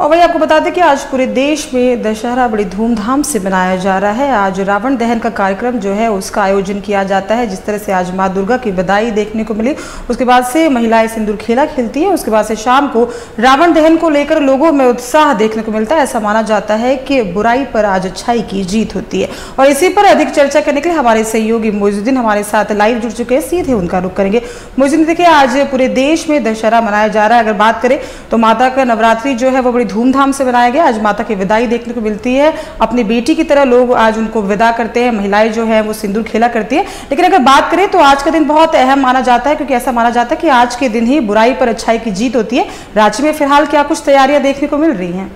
और वही आपको बता दें कि आज पूरे देश में दशहरा बड़ी धूमधाम से मनाया जा रहा है। आज रावण दहन का कार्यक्रम जो है, उसका आयोजन किया जाता है, जिस तरह से आज माँ दुर्गा की बधाई देखने को मिली। उसके बाद से महिलाएँ सिंदूर खेला खेलती है, उसके बाद से शाम को रावण दहन को लेकर लोगों में उत्साह देखने को मिलता है। ऐसा माना जाता है कि बुराई पर आज अच्छाई की जीत होती है। और इसी पर अधिक चर्चा करने के लिए हमारे सहयोगी मोजुद्दीन हमारे साथ लाइव जुड़ चुके हैं। सीधे उनका रुख करेंगे। मोजुद्दीन देखिए, आज पूरे देश में दशहरा मनाया जा रहा है। अगर बात करें तो माता का नवरात्रि जो है, वो बड़ी धूमधाम से मनाया गया। आज माता की विदाई देखने को मिलती है। अपनी बेटी की तरह लोग आज उनको विदा करते हैं। महिलाएँ जो है, वो सिंदूर खेला करती है। लेकिन अगर बात करें तो आज का दिन बहुत अहम माना जाता है, क्योंकि ऐसा माना जाता है कि आज के दिन ही बुराई पर अच्छाई की जीत होती है। रांची में फ़िलहाल क्या कुछ तैयारियाँ देखने को मिल रही हैं?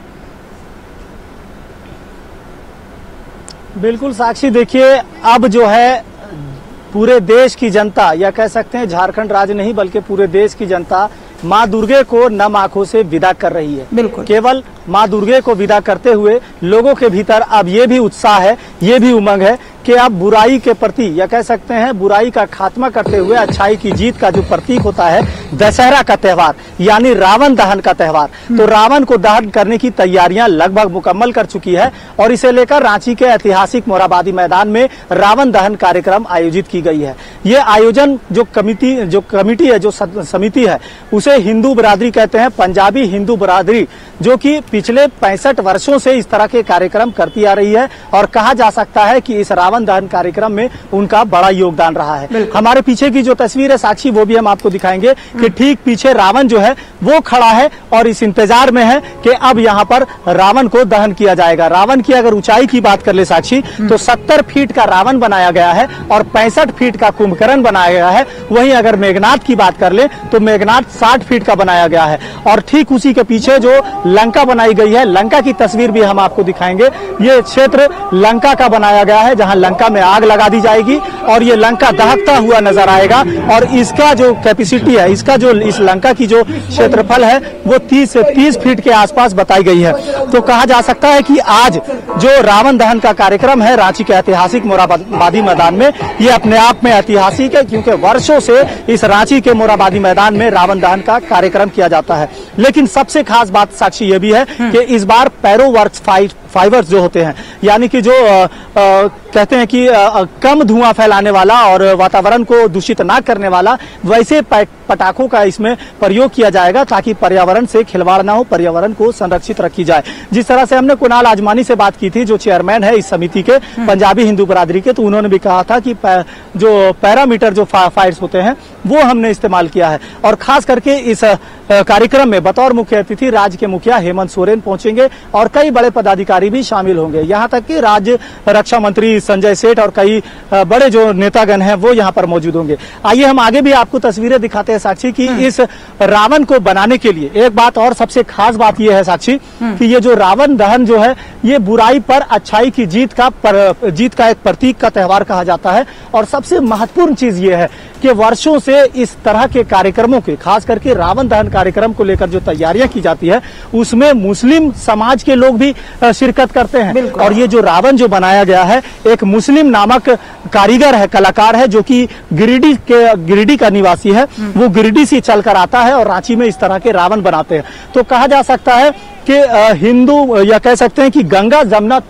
बिल्कुल, साक्षी, देखिए, अब जो है, पूरे देश की जनता, या कह सकते हैं झारखंड राज्य नहीं, बल्कि पूरे देश की जनता माँ दुर्गे को नम आँखों से विदा कर रही है। बिल्कुल। केवल माँ दुर्गे को विदा करते हुए लोगों के भीतर अब ये भी उत्साह है ये भी उमंग है कि अब बुराई के प्रति या कह सकते हैं बुराई का खात्मा करते हुए अच्छाई की जीत का जो प्रतीक होता है दशहरा का त्योहार यानी रावण दहन का त्योहार। तो रावण को दहन करने की तैयारियाँ लगभग मुकम्मल कर चुकी है और इसे लेकर रांची के ऐतिहासिक मोराबादी मैदान में रावण दहन कार्यक्रम आयोजित की गई है। ये आयोजन जो कमिटी जो कमिटी है जो समिति है उसे हिंदू बरादरी कहते हैं पंजाबी हिंदू बरादरी जो कि पिछले पैंसठ वर्षों से इस तरह के कार्यक्रम करती आ रही है और कहा जा सकता है कि इस रावण दहन कार्यक्रम में उनका बड़ा योगदान रहा है। हमारे पीछे की जो तस्वीर है साक्षी वो भी हम आपको दिखाएँगे कि ठीक पीछे रावण जो है वो खड़ा है और इस इंतज़ार में है कि अब यहाँ पर रावण को दहन किया जाएगा। रावण की अगर ऊंचाई की बात कर ले साक्षी तो सत्तर फीट का रावण बनाया गया है और पैंसठ फीट का कुंभकर्ण बनाया गया है। वहीं अगर मेघनाथ की बात कर ले तो मेघनाथ साठ फीट का बनाया गया है। और ठीक उसी के पीछे जो लंका बनाई गई है लंका की तस्वीर भी हम आपको दिखाएँगे। ये क्षेत्र लंका का बनाया गया है जहाँ लंका में आग लगा दी जाएगी और ये लंका दहकता हुआ नज़र आएगा और इसका जो कैपेसिटी है, इसका जो इस लंका की जो क्षेत्रफल है, वो 30 से 30 फीट के आसपास बताई गई है। तो कहा जा सकता है कि आज जो रावण दहन का कार्यक्रम है, रांची के ऐतिहासिक मोराबादी मैदान में, ये अपने आप में ऐतिहासिक है क्योंकि वर्षों से इस रांची के मोराबादी मैदान में रावण दहन का कार्यक्रम किया जाता है। लेकिन सबसे खास बात साक्षी ये भी है कि इस बार पैरो वर्क फाइबर्स जो होते हैं। यानी कि जो आ, आ, कहते हैं कि आ, कम धुआँ फैलाने वाला और वातावरण को दूषित ना करने वाला वैसे पटाखों का इसमें प्रयोग किया जाएगा ताकि पर्यावरण से खिलवाड़ ना हो पर्यावरण को संरक्षित रखी जाए। जिस तरह से हमने कुणाल आजमानी से बात की थी जो चेयरमैन है इस समिति के पंजाबी हिंदू बरादरी के तो उन्होंने भी कहा था कि जो पैरामीटर जो फायर्स होते हैं वो हमने इस्तेमाल किया है। और खास करके इस कार्यक्रम में बतौर मुख्य अतिथि राज्य के मुखिया हेमंत सोरेन पहुँचेंगे और कई बड़े पदाधिकारी भी शामिल होंगे। यहाँ तक कि राज्य रक्षा मंत्री संजय सेठ और कई बड़े जो नेतागण हैं वो यहाँ पर मौजूद होंगे। आइए हम आगे भी आपको तस्वीरें दिखाते हैं। साक्षी की इस रावण को बनाने के लिए। एक बात और सबसे खास बात यह है साक्षी कि ये जो रावण दहन जो है ये बुराई पर अच्छाई की जीत का पर, जीत का एक प्रतीक का त्यौहार कहा जाता है। और सबसे महत्वपूर्ण चीज़ ये है कि वर्षों से इस तरह के कार्यक्रमों के खास करके रावण दहन कार्यक्रम को लेकर जो तैयारियाँ की जाती है उसमें मुस्लिम समाज के लोग भी शिरकत करते हैं। और ये जो रावण जो बनाया गया है एक मुस्लिम नामक कारीगर है कलाकार है जो कि गिरिडीह के गिरिडीह का निवासी है। हम्म। वो गिरडी से चलकर आता है और रांची में इस तरह के रावण बनाते हैं। तो कहा जा सकता है कि हिंदू या कह सकते हैं कि गंगा, जमुना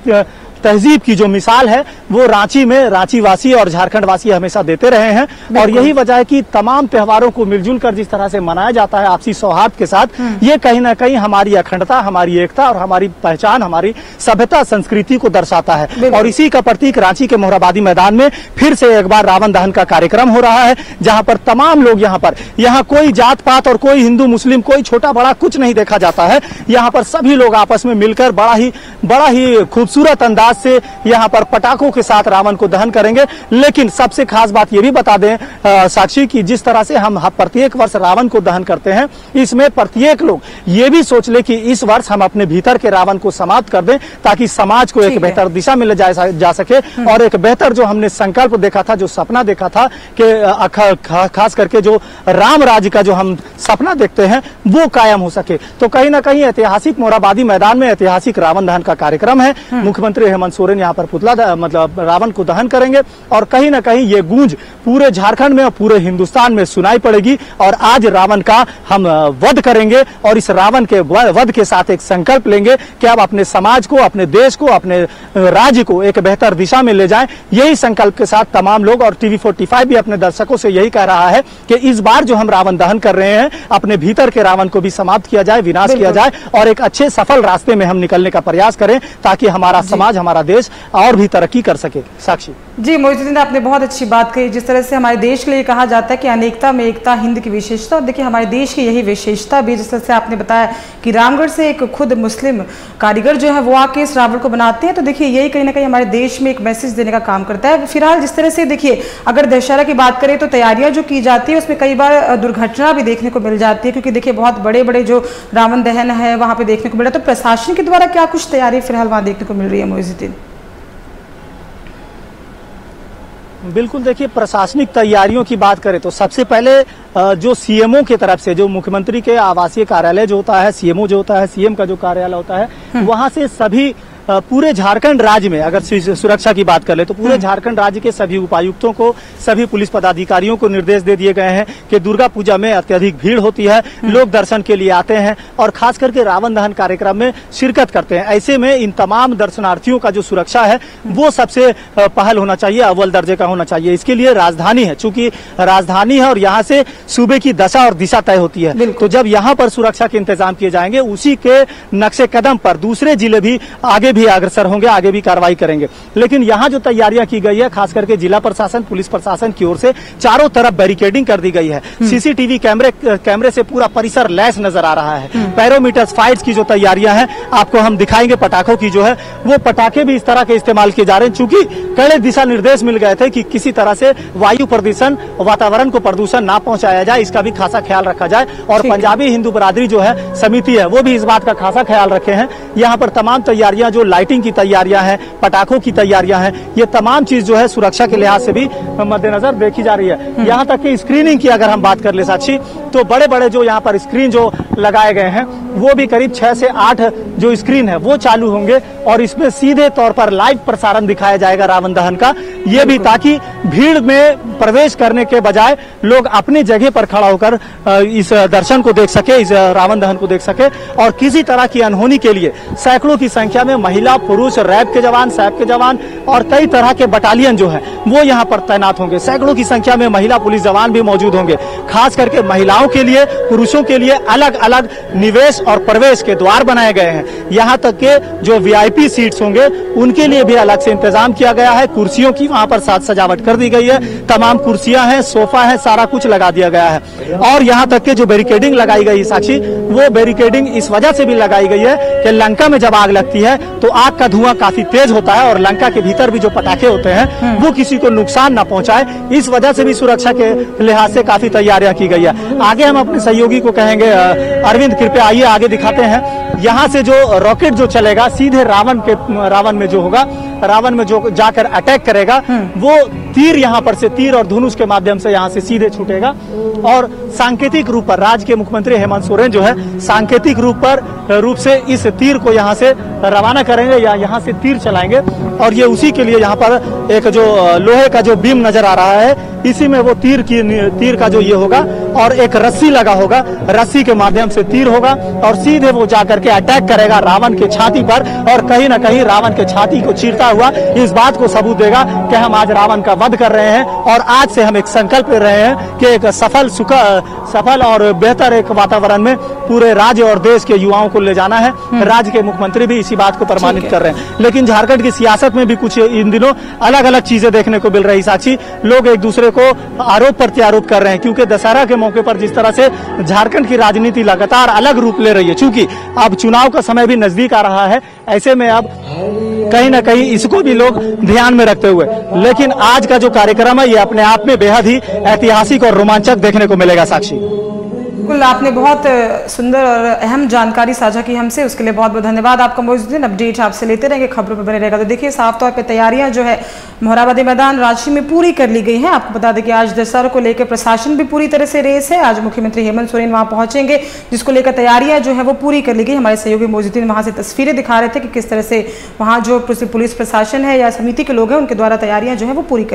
तहजीब की जो मिसाल है वो रांची में रांची वासी और झारखंड वासी हमेशा देते रहे हैं। और यही वजह है कि तमाम त्योहारों को मिलजुल कर जिस तरह से मनाया जाता है आपसी सौहार्द के साथ हम्म। ये कहीं ना कहीं हमारी अखंडता हमारी एकता और हमारी पहचान हमारी सभ्यता संस्कृति को दर्शाता है। और इसी का प्रतीक रांची के मोहराबादी मैदान में फिर से एक बार रावण दहन का कार्यक्रम हो रहा है जहाँ पर तमाम लोग यहाँ पर यहाँ कोई जात पात और कोई हिंदू मुस्लिम कोई छोटा बड़ा कुछ नहीं देखा जाता है। यहाँ पर सभी लोग आपस में मिलकर बड़ा ही बड़ा ही खूबसूरत अंदाज अंदाज से यहाँ पर पटाखों के साथ रावण को दहन करेंगे। लेकिन सबसे खास बात ये भी बता दें साक्षी की जिस तरह से हम प्रत्येक वर्ष रावण को दहन करते हैं इसमें प्रत्येक लोग ये भी सोच ले कि इस वर्ष हम अपने भीतर के रावण को समाप्त कर दें ताकि समाज को एक बेहतर दिशा में ले जा, जा सके। हम्म। और एक बेहतर जो हमने संकल्प देखा था जो सपना देखा था कि खास करके जो राम राज्य का जो हम सपना देखते हैं वो कायम हो सके। तो कहीं ना कहीं ऐतिहासिक मोराबादी मैदान में ऐतिहासिक रावण दहन का कार्यक्रम है। हम्म। मुख्यमंत्री हेमंत सोरेन यहाँ पर पुतला मतलब रावण को दहन करेंगे और कहीं ना कहीं ये गूंज पूरे झारखंड में और पूरे हिंदुस्तान में सुनाई पड़ेगी और आज रावण का हम वध करेंगे और इस रावण के वध के साथ एक संकल्प लेंगे कि अब अपने समाज को अपने देश को अपने राज्य को एक बेहतर दिशा में ले जाएँ। यही संकल्प के साथ तमाम लोग और टीवी फोर्टी भी अपने दर्शकों से यही कह रहा है कि इस बार जो हम रावण दहन कर रहे हैं अपने भीतर के रावण को भी समाप्त किया जाए विनाश किया जाए और एक अच्छे सफल रास्ते में हम निकलने का प्रयास करें ताकि हमारा समाज हमारा देश और भी तरक्की कर सके। साक्षी। जी मोहितुद्दीन आपने बहुत अच्छी बात कही। जिस तरह से हमारे देश के लिए कहा जाता है कि अनेकता में एकता, हिंद की विशेषता और देखिए हमारे देश की यही विशेषता भी, जिस तरह से आपने बताया कि रामगढ़ से एक खुद मुस्लिम कारीगर जो है वो आके इस रावण को बनाते हैं तो देखिए यही कहीं ना कहीं हमारे देश में एक मैसेज देने का काम करता है। फ़िलहाल जिस तरह से देखिए, अगर दशहरा की बात करें तो तैयारियाँ जो की जाती है, उसमें कई बार दुर्घटना भी देखने को मिल जाती है, क्योंकि देखिए बहुत बड़े बड़े जो रावण दहन है, वहाँ पे देखने को मिल। रहा है तो प्रशासन के द्वारा क्या कुछ तैयारी फ़िलहाल वहाँ देखने को मिल रही है मोहिजुद्दीन बिल्कुल देखिए प्रशासनिक तैयारियों की बात करें तो सबसे पहले जो सीएमओ की तरफ़ से जो मुख्यमंत्री के आवासीय कार्यालय जो होता है सीएमओ जो होता है सीएम का जो कार्यालय होता है वहाँ से सभी पूरे झारखंड राज्य में अगर सुरक्षा की बात कर ले तो पूरे झारखंड राज्य के सभी उपायुक्तों को सभी पुलिस पदाधिकारियों को निर्देश दे दिए गए हैं कि दुर्गा पूजा में अत्यधिक भीड़ होती है लोग दर्शन के लिए आते हैं और खास करके रावण दहन कार्यक्रम में शिरकत करते हैं। ऐसे में इन तमाम दर्शनार्थियों का जो सुरक्षा है वो सबसे पहल होना चाहिए अव्वल दर्जे का होना चाहिए। इसके लिए राजधानी है चूँकि राजधानी है और यहाँ से सूबे की दशा और दिशा तय होती है। तो जब यहाँ पर सुरक्षा के इंतज़ाम किए जाएँगे उसी के नक्शे कदम पर दूसरे ज़िले भी आगे भी अग्रसर होंगे आगे भी कार्रवाई करेंगे। लेकिन यहाँ जो तैयारियाँ की गई है खास करके जिला प्रशासन पुलिस प्रशासन की ओर से चारों तरफ़ बैरिकेडिंग कर दी गई है। सीसीटीवी कैमरे कैमरे से पूरा परिसर लैस नज़र आ रहा है। पैरोमीटर फाइट्स की जो तैयारियाँ हैं आपको हम दिखाएँगे पटाखों की जो है। वो पटाखे भी इस तरह के इस्तेमाल किए जा रहे हैं चूँकि कड़े दिशा निर्देश मिल गए थे कि किसी तरह से वायु प्रदूषण वातावरण को प्रदूषण ना पहुँचाया जाए इसका भी खासा ख्याल रखा जाए। और पंजाबी हिंदू बरादरी जो है समिति है वो भी इस बात का खासा ख्याल रखे हैं। यहाँ पर तमाम तैयारियाँ जो लाइटिंग की तैयारियाँ हैं पटाखों की तैयारियाँ हैं ये तमाम चीज़ जो है सुरक्षा के लिहाज से भी मद्देनजर देखी जा रही है। यहाँ तक कि स्क्रीनिंग की अगर हम बात कर ले साक्षी तो बड़े बड़े जो यहाँ पर स्क्रीन जो लगाए गए हैं वो भी करीब छह से आठ जो स्क्रीन है वो चालू होंगे और इसमें सीधे तौर पर लाइव प्रसारण दिखाया जाएगा रावण दहन का। ये भी ताकि भीड़ में प्रवेश करने के बजाय लोग अपनी जगह पर खड़ा होकर इस दर्शन को देख सके इस रावण दहन को देख सके और किसी तरह की अनहोनी के लिए सैकड़ों की संख्या में महिला, पुरुष, रैब के जवान, सैप के जवान और कई तरह के बटालियन जो है, वो यहाँ पर तैनात होंगे। सैकड़ों की संख्या में महिला पुलिस जवान भी मौजूद होंगे। खास करके महिलाओं के लिए, पुरुषों के लिए अलग अलग निवेश और प्रवेश के द्वार बनाए गए हैं। यहाँ तक के जो वीआईपी सीट्स होंगे, उनके लिए भी अलग से इंतज़ाम किया गया है। कुर्सियों की वहाँ पर साथ सजावट कर दी गई है। तमाम कुर्सियाँ हैं, सोफा है, सारा कुछ लगा दिया गया है। और यहाँ तक के जो बैरिकेडिंग लगाई गई साक्षी, वो बैरिकेडिंग इस वजह से भी लगाई गई है कि लंका में जब आग लगती है तो आग का धुआँ काफ़ी तेज होता है और लंका के भीतर भी जो पटाखे होते हैं वो किसी को नुकसान न पहुँचाए। इस वजह से भी सुरक्षा के लिहाज से काफ़ी तैयारियाँ की गई है। आगे हम अपने सहयोगी को कहेंगे अरविंद कृपया आइए आगे दिखाते हैं। यहाँ से जो रॉकेट जो चलेगा सीधे रावण के रावण में जो होगा रावण में जो जाकर अटैक करेगा वो तीर यहाँ पर से तीर और धनुष के माध्यम से यहाँ से सीधे छूटेगा। और सांकेतिक रूप पर राज्य के मुख्यमंत्री हेमंत सोरेन जो है सांकेतिक रूप पर रूप से इस तीर को यहाँ से रवाना करेंगे या यहाँ से तीर चलाएँगे। और ये उसी के लिए यहाँ पर एक जो लोहे का जो बीम नज़र आ रहा है इसी में वो तीर की तीर का जो ये होगा और एक रस्सी लगा होगा। रस्सी के माध्यम से तीर होगा और सीधे वो जाकर के अटैक करेगा रावण के छाती पर और कहीं ना कहीं रावण के छाती को चीरता हुआ इस बात को सबूत देगा कि हम आज रावण का वध कर रहे हैं और आज से हम एक संकल्प ले रहे हैं कि एक सफल सुख सफल और बेहतर एक वातावरण में पूरे राज्य और देश के युवाओं को ले जाना है। राज्य के मुख्यमंत्री भी इसी बात को प्रमाणित कर रहे हैं। लेकिन झारखंड की सियासत में भी कुछ इन दिनों अलग अलग चीज़ें देखने को मिल रही साक्षी। लोग एक दूसरे को आरोप प्रत्यारोप कर रहे हैं क्योंकि दशहरा के मौके पर जिस तरह से झारखंड की राजनीति लगातार अलग रूप ले रही है क्योंकि अब चुनाव का समय भी नज़दीक आ रहा है ऐसे में अब कहीं ना कहीं इसको भी लोग ध्यान में रखते हुए। लेकिन आज का जो कार्यक्रम है ये अपने आप में बेहद ही ऐतिहासिक और रोमांचक देखने को मिलेगा साक्षी। बिल्कुल, आपने बहुत सुंदर और अहम जानकारी साझा की हमसे, उसके लिए बहुत बहुत धन्यवाद। आपका मौजूद अपडेट आपसे लेते रहेंगे, खबरों पर बने रहेगा। तो देखिए, साफ़ तौर पर तैयारियाँ जो है, मोहराबादी मैदान रांची में पूरी कर ली गई हैं। आपको बता दें कि आज दशहरा को लेकर प्रशासन भी पूरी तरह से रेस है। आज मुख्यमंत्री हेमंत सोरेन वहाँ पहुँचेंगे, जिसको लेकर तैयारियाँ जो है, वो पूरी कर ली गई। हमारे सहयोगी मौजूदीन वहाँ से तस्वीरें दिखा रहे थे कि किस तरह से वहाँ जो पुलिस प्रशासन है या समिति के लोग हैं, उनके द्वारा तैयारियाँ जो है, वो पूरी